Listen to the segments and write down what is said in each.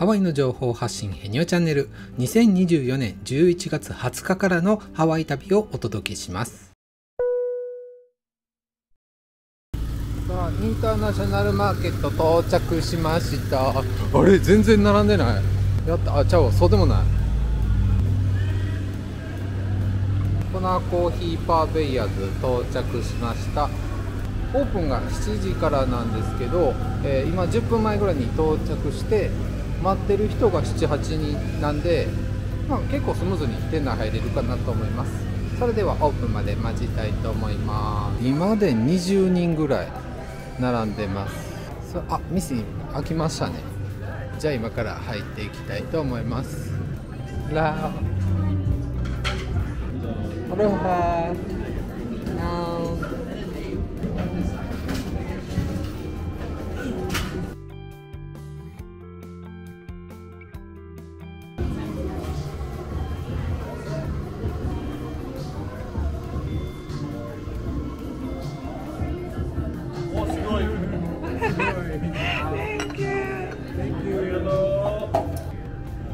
ハワイの情報発信ヘニョチャンネル2024年11月20日からのハワイ旅をお届けします。さあインターナショナルマーケット到着しました。あれ全然並んでない。やった。あちゃうそうでもない。コナーコーヒーパーベイヤーズ到着しました。オープンが7時からなんですけど、えー、今10分前ぐらいに到着して待ってる人が78人なんで、まあ、結構スムーズに店内入れるかなと思います。それではオープンまで待ちたいと思います。今で20人ぐらい並んでます。あ店開きましたね。じゃあ今から入っていきたいと思います。ラアロハ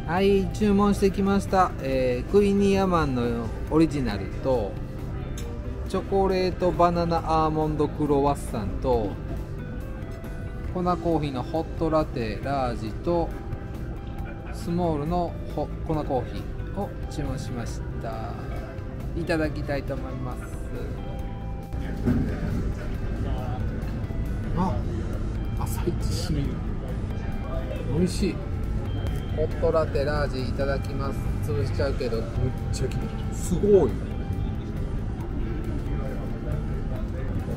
はい注文してきました、えー、クイニーアマンのオリジナルとチョコレートバナナアーモンドクロワッサンと粉コーヒーのホットラテラージとスモールの粉コーヒーを注文しました。いただきたいと思います。あ朝一美味しい。ホットラテラージいただきます。潰しちゃうけど。むっちゃきすごい。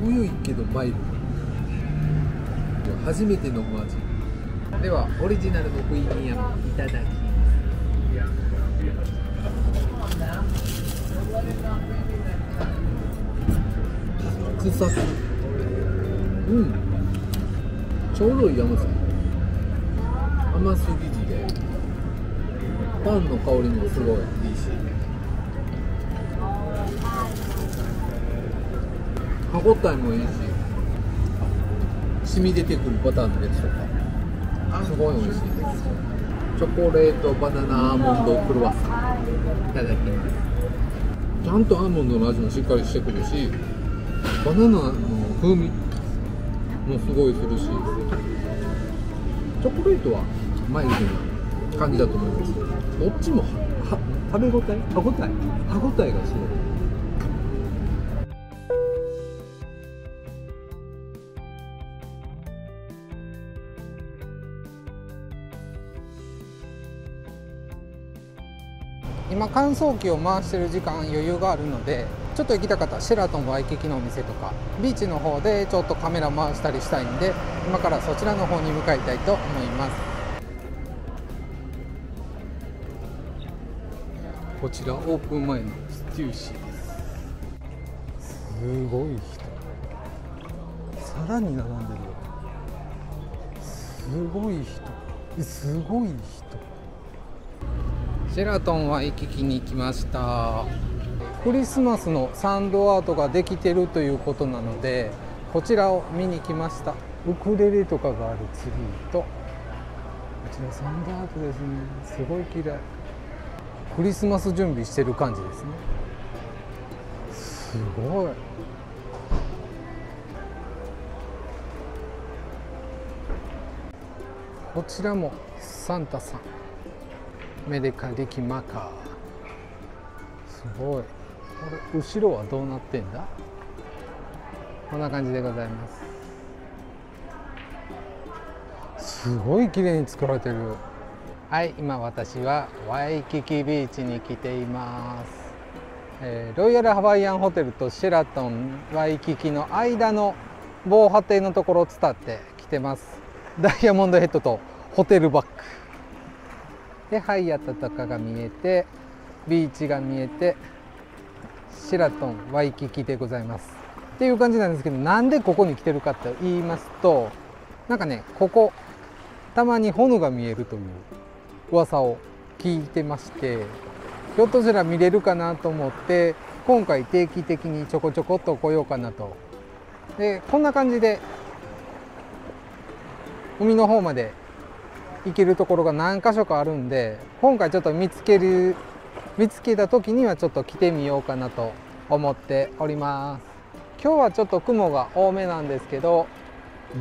濃いけどマイル初めて飲む味。ではオリジナルのクイニーヤムいただきます。臭すうん。ちょうどいい甘さ。甘すぎずでパンの香りもすごい。いいし歯ごたえもいいし染み出てくるバターのやつとかすごい美味しいです。チョコレートバナナアーモンドクロワッサンいただきます。ちゃんとアーモンドの味もしっかりしてくるしバナナの風味もすごいするしチョコレートはマイルドな感じだと思います。どっちもは食べ応え？歯応え？歯応えがすごい。今乾燥機を回してる時間余裕があるのでちょっと行きたかったシェラトンワイキキのお店とかビーチの方でちょっとカメラ回したりしたいんで今からそちらの方に向かいたいと思います。こちらオープン前のステューシーです。すごい人。さらに並んでるよ。すごい人。すごい人。シェラトンは行き来に来ました。クリスマスのサンドアートができてるということなのでこちらを見に来ました。ウクレレとかがあるツリーと。こちらサンドアートですね。すごい綺麗。クリスマス準備してる感じですね。すごい。こちらもサンタさんメデカリキマカー。すごい。これ後ろはどうなってんだ？こんな感じでございます。すごい綺麗に作られてる。はい今私はワイキキビーチに来ています、えー、ロイヤルハワイアンホテルとシェラトンワイキキの間の防波堤のところを伝って来てます。ダイヤモンドヘッドとホテルバック。でハイアットとかが見えてビーチが見えてシェラトンワイキキでございます。っていう感じなんですけどなんでここに来てるかって言いますとなんかねここたまに炎が見えるという。噂を聞いてましてひょっとしたら見れるかなと思って今回定期的にちょこちょこっと来ようかなと。でこんな感じで海の方まで行けるところが何箇所かあるんで今回ちょっと見つける見つけた時にはちょっと来てみようかなと思っております。今日はちょっと雲が多めなんですけど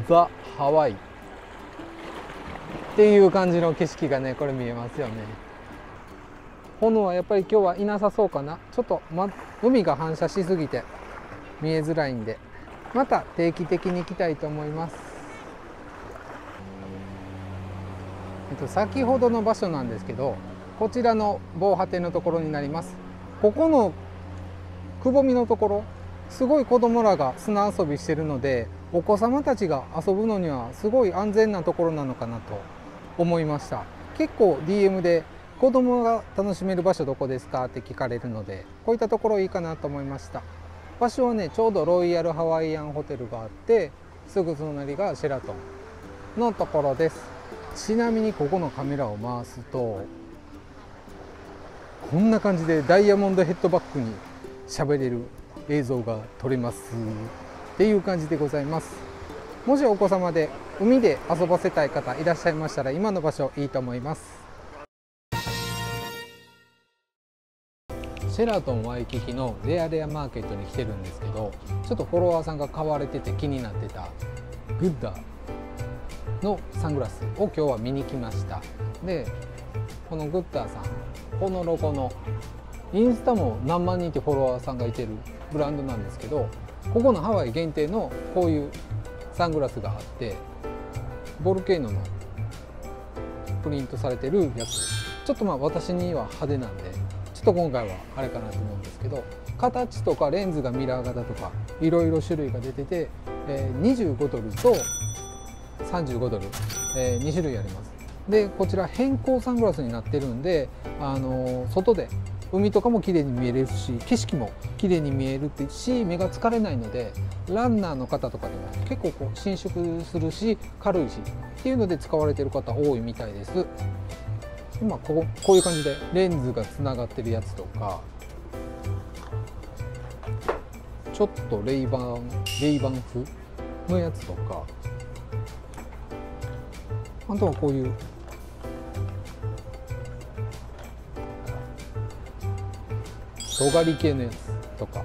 ザ・ハワイ。っていう感じの景色がねこれ見えますよね。炎はやっぱり今日はいなさそうかな。ちょっと、ま、海が反射しすぎて見えづらいんで。また定期的に行きたいと思います、えっと、先ほどの場所なんですけどこちらの防波堤のところになります。ここのくぼみのところすごい子供らが砂遊びしてるのでお子様たちが遊ぶのにはすごい安全なところなのかなと思いました。結構 DM で子供が楽しめる場所どこですかって聞かれるのでこういったところいいかなと思いました。場所はねちょうどロイヤルハワイアンホテルがあってすぐ隣がシェラトンのところです。ちなみにここのカメラを回すとこんな感じでダイヤモンドヘッドバックに喋れる映像が撮れますっていう感じでございます。もしお子様で海で遊ばせたい方いらっしゃいましたら今の場所いいと思います。シェラトンワイキキのレアレアマーケットに来てるんですけどちょっとフォロワーさんが買われてて気になってたグッダのサングラスを今日は見に来ました。でこのグッダーさんこのロゴのインスタも何万人ってフォロワーさんがいてるブランドなんですけどここのハワイ限定のこういうサングラスがあってボルケーノのプリントされてるやつ。ちょっとまあ私には派手なんでちょっと今回はあれかなと思うんですけど形とかレンズがミラー型とかいろいろ種類が出てて、えー、25ドルと35ドル、えー、2種類あります。でこちら変更サングラスになってるんで、あのー、外で海とかも綺麗に見えるし景色も綺麗に見えるし目が疲れないのでランナーの方とかでも結構こう伸縮するし軽いしっていうので使われてる方多いみたいです。今こここういう感じでレンズがつながってるやつとかちょっとレイバンレイバン風のやつとかあとはこういう尖り系のやつとか。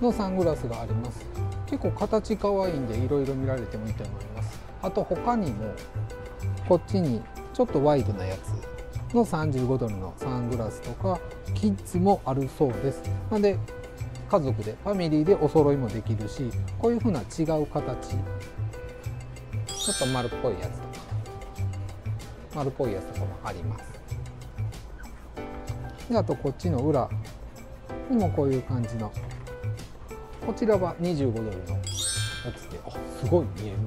のサングラスがあります。結構形可愛いんでいろいろ見られてもいいと思います。あと他にもこっちにちょっとワイドなやつ。の35ドルのサングラスとかキッズもあるそうです。なので家族でファミリーでお揃いもできるしこういう風な違う形。ちょっと丸っぽいやつとか。丸っぽいやつとかもあります。であとこっちの裏。にもこういう感じの。こちらは25ドルのやつで。あすごい見える。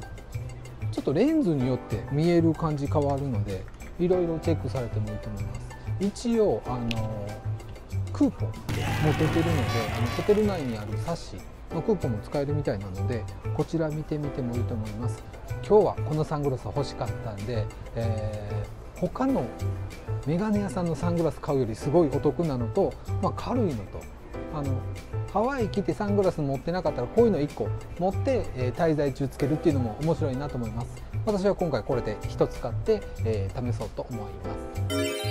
ちょっとレンズによって見える感じ変わるのでいろいろチェックされてもいいと思います。一応あのクーポンも出てるのであのホテル内にある冊子のクーポンも使えるみたいなのでこちら見てみてもいいと思います。今日はこのサングラス欲しかったんで、えー、他のメガネ屋さんのサングラス買うよりすごいお得なのと、まあ、軽いのとあのハワイ来てサングラス持ってなかったらこういうの1個持って、えー、滞在中つけるっていうのも面白いなと思います。私は今回これで1つ買って、えー、試そうと思います。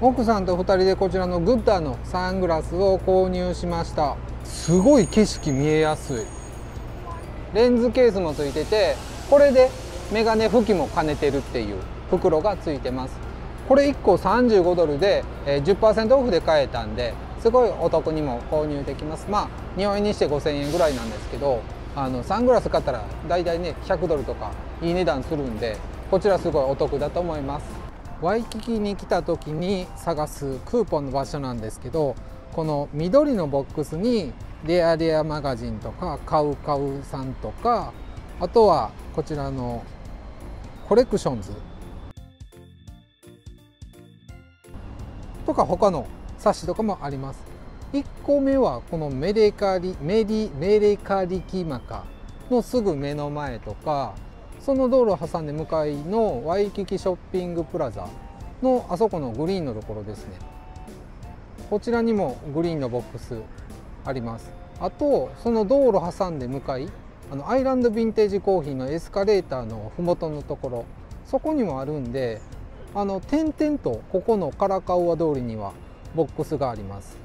奥さんと2人でこちらのグッダーのサングラスを購入しました。すごい景色見えやすい。レンズケースもついててこれでメガネ拭きも兼ねてるっていう袋がついてます。これ1個35ドルで10%オフで買えたんですごいお得にも購入できます。まあ日本円にして5000円ぐらいなんですけどあのサングラス買ったら大体ね100ドルとかいい値段するんでこちらすごいお得だと思います。ワイキキに来た時に探すクーポンの場所なんですけどこの緑のボックスにレアレアマガジンとかカウカウさんとかあとはこちらのコレクションズ。とか他の冊子とかもあります。1個目はこのメレカリメリメレカリキマカのすぐ目の前とかその道路を挟んで向かいのワイキキショッピングプラザのあそこのグリーンのところですね。こちらにもグリーンのボックスあります。あとその道路挟んで向かいあのアイランドヴィンテージコーヒーのエスカレーターの麓のところそこにもあるんであの点々とここのカラカウア通りにはボックスがあります。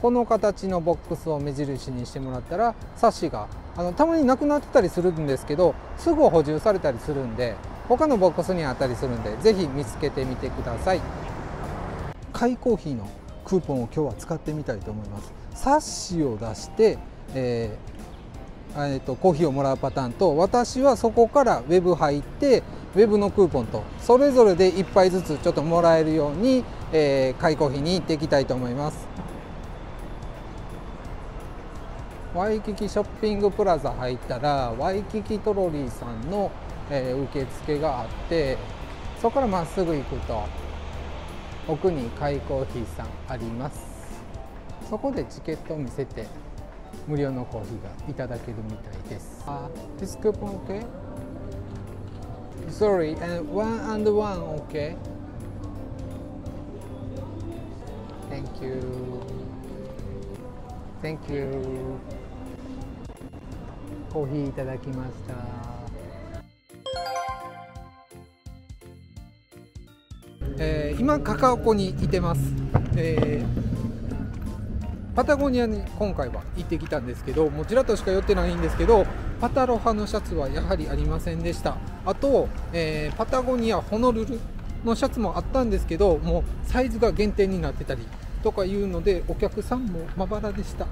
この形のボックスを目印にしてもらったらサッシがあのたまになくなってたりするんですけどすぐ補充されたりするんで他のボックスにあったりするんでぜひ見つけてみてください。貝コーヒーのクーポンを今日は使ってみたいと思います。サッシを出して、えーえーと、コーヒーをもらうパターンと私はそこからウェブ入ってウェブのクーポンとそれぞれで1杯ずつちょっともらえるように、えー、貝コーヒーに行っていきたいと思います。ワイキキショッピングプラザ入ったらワイキキトロリーさんの、えー、受付があってそこからまっすぐ行くと奥に貝コーヒーさんあります。そこでチケットを見せて無料のコーヒーがいただけるみたいです。あ、this coupon okay? Sorry, and one and one okay? Thank you. Thank you. コーヒーいただきました。えー、今カカオ湖にいてます、えー、パタゴニアに今回は行ってきたんですけどもちらとしか寄ってないんですけどパタロハのシャツはやはりありませんでした。あと、えー、パタゴニアホノルルのシャツもあったんですけどもうサイズが限定になってたりとかいうのでお客さんもまばらでした。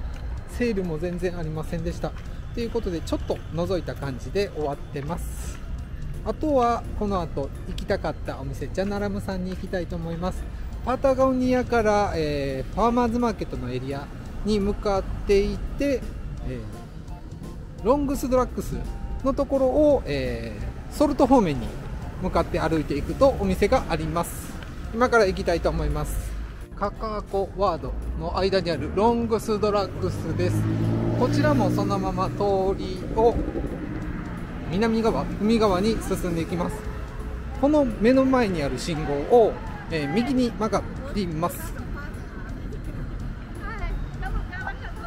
セールも全然ありませんでした。ということでちょっと覗いた感じで終わってます。あとはこの後行きたかったお店ジャナラムさんに行きたいと思います。パタゴニアから、えー、ファーマーズマーケットのエリアに向かっていって、えー、ロングスドラッグスのところを、えー、ソルト方面に向かって歩いていくとお店があります。今から行きたいと思います。カカアコワードの間にあるロングスドラッグスです。こちらもそのまま通りを南側海側に進んでいきます。この目の前にある信号を、えー、右に曲がります。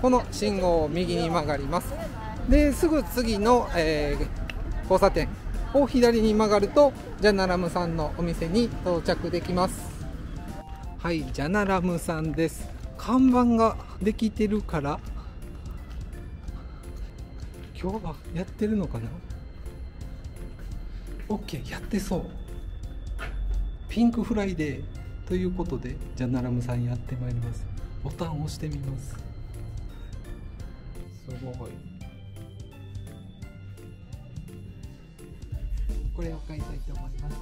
この信号を右に曲がります。ですぐ次の、えー、交差点を左に曲がるとジャナラムさんのお店に到着できます。はいジャナラムさんです。看板ができてるから今日はやってるのかな？OK やってそう。ピンクフライデーということでじゃあナラムさんやってまいります。ボタンを押してみます。ごい。これを買いたいと思います。